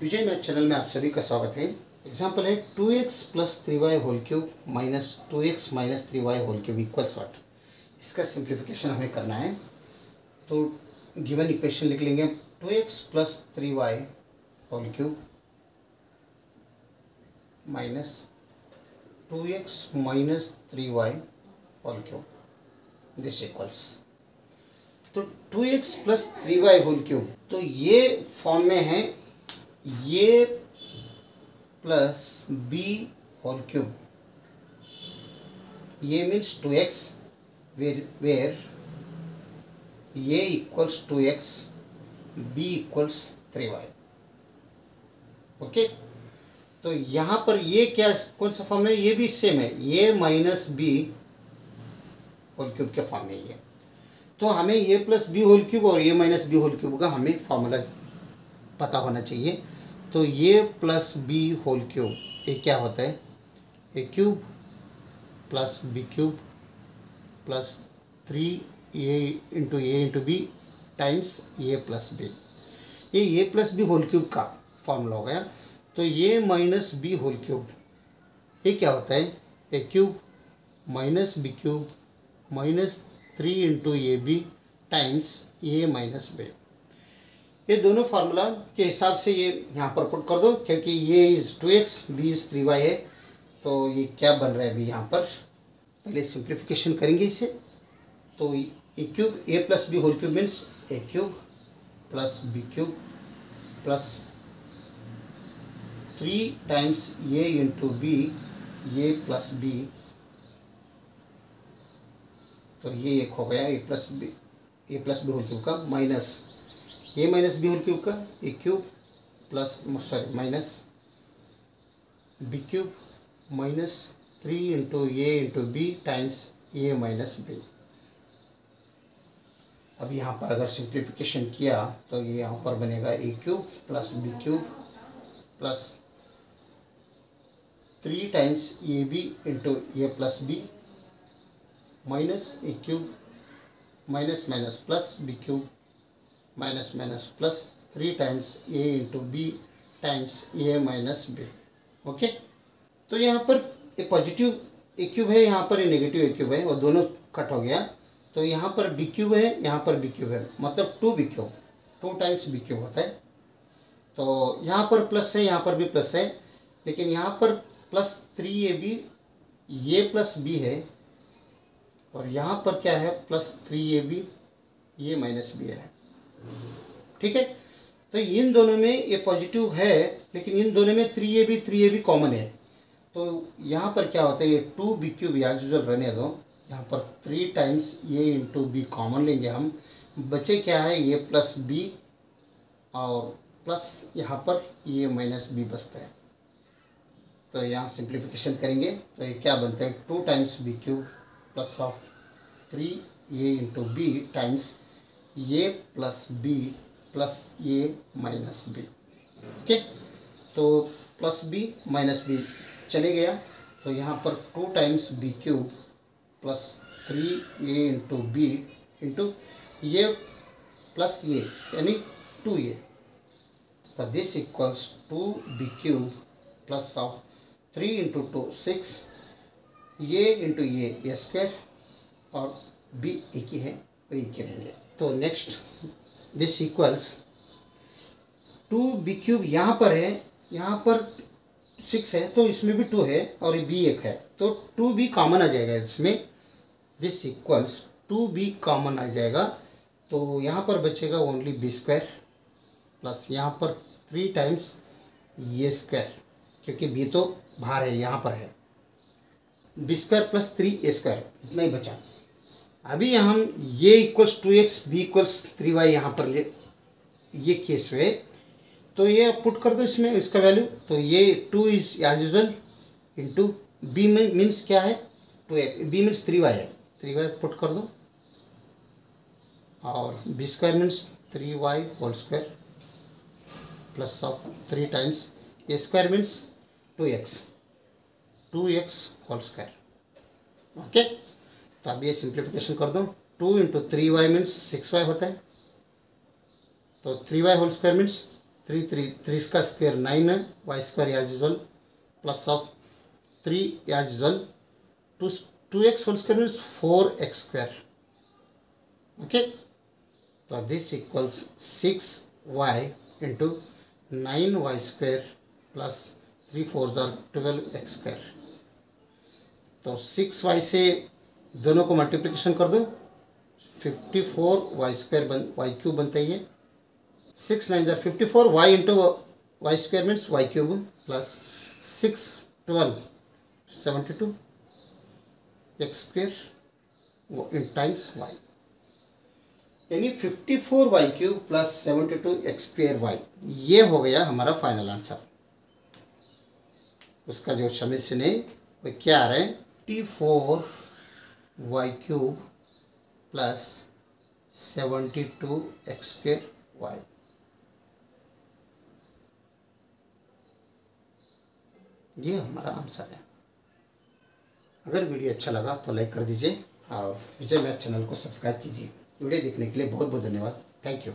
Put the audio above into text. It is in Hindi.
विजय मैथ चैनल में आप सभी का स्वागत है। एग्ज़ाम्पल है two x plus three y whole cube minus two x minus three y whole cube equals what इसका सिंप्लीफिकेशन हमें करना है। तो गिवन इक्वेशन लिख लेंगे। Two x plus three y whole cube minus two x minus three y whole cube this equals तो two x plus three y whole cube तो ये फॉर्म में है ये प्लस बी होल क्यूब ये means two x where where ये equals two x b equals three y okay तो यहाँ पर ये क्या, कौन सा फॉर्म है? ये भी सेम है. ये माइनस बी होल क्यूब के फॉर्म में ये. तो हमें a plus b whole cube और a minus b whole cube का हमें फॉर्मूला पता होना चाहिए। तो ये प्लस बी होल क्यूब, ये क्या होता है? A cube plus b cube plus three a into a into b times a plus b. ये a plus b whole cube का फॉर्मूला हो गया। तो ये माइनस बी होल क्यूब, ये क्या होता है? A cube minus b cube minus three into a b times a minus b. ये दोनों फार्मूला के हिसाब से ये यहाँ पर पुट कर दो, क्योंकि ये is two x b is three y है तो ये क्या बन रहा है अभी यहाँ पर? पहले सिंप्लीफिकेशन करेंगे इसे। तो a cube a plus b whole cube means a cube plus b cube plus three times a into b a plus b तो ये एक हो गया a plus b a plus b whole cube का minus a minus b whole cube का a cube plus sorry minus b cube minus three into a into b times a minus b अब यहाँ पर अगर सिंप्लीफिकेशन किया तो ये यहाँ पर बनेगा a cube plus b cube plus three times a b into a plus b minus a cube minus minus plus b cube minus minus plus three times a into b times a minus b okay तो यहाँ पर ए पॉजिटिव ए क्यूब है, यहाँ पर ए नेगेटिव ए क्यूब है वो दोनों कट हो गया। तो यहाँ पर बी क्यूब है, यहाँ पर बी क्यूब है। मतलब two b cube two times b cube होता है। तो यहाँ पर प्लस है, यहाँ पर भी प्लस है। लेकिन यहाँ पर प्लस थ्री ए बी ये प्लस बी है। और यहाँ पर क्या है? प्लस थ्री ए बी ये माइनस बी है। ठीक है? तो इन दोनों में ये पॉजिटिव है, लेकिन इन दोनों में three a b three a b common है। तो यहाँ पर क्या होता है, ये two b cube as usual रहने दो, यहाँ पर three times a into b common लेंगे हम। बचे क्या है ए प्लस बी और प्लस यहाँ पर ए माइनस बी बचता है। तो यहाँ सिंप्लीफिकेशन करेंगे। तो ये क्या बनता है two times b cube plus of three a into b times a plus b plus a minus b okay तो प्लस बी माइनस बी चले गया। तो यहाँ पर two times b cube plus three a into b into ये प्लस ए यानी टू ए तो this equals two b cube plus of three into two six a into a square और बी एक ही है। रहेंगे तो next this equals two b cube यहाँ पर है, यहाँ पर सिक्स है तो इसमें भी टू है और ये बी एक है। तो टू बी कॉमन आ जाएगा इसमें। This equals two b common आ जाएगा। तो यहाँ पर बचेगा ओनली बी स्क्वायर प्लस यहाँ पर थ्री टाइम्स ये स्क्वायर क्योंकि बी तो बाहर है, यहाँ पर है। B square plus three a square इतना ही बचा। अभी हम ये equals two x b equals three y यहाँ पर ले, ये केस है। तो ये पुट कर दो इसमें, इसका वैल्यू तो ये two is as usual into b means क्या है? Two x b means three y है। थ्री वाई पुट कर दो। और b square means three y whole square plus of three times a square means two x two x whole square okay तो अब ये सिंप्लीफिकेशन कर दो। Two into three y means six y होता है। तो three y whole square means three three three का स्क्वेयर नाइन है y square as usual plus of three as usual two two x whole square means four x square okay तो this equals six y into nine y square plus three four are twelve x square तो सिक्स वाई से दोनों को मल्टीप्लिकेशन कर दो। फिफ्टी फोर वाई स्क्वायर बन वाई क्यूब बनता ही है। Six nine are fifty four y into y square means y cube plus six twelve seventy two x square in times y यानी fifty four y cube plus seventy two x square y ये हो गया हमारा फाइनल आंसर उसका जो समीशन है, वो क्या आ रहा है? T four y cube plus seventy two x square y ये हमारा आंसर है। अगर वीडियो अच्छा लगा तो लाइक कर दीजिए और विजय मैथ चैनल को सब्सक्राइब कीजिए। वीडियो देखने के लिए बहुत बहुत धन्यवाद। Thank you.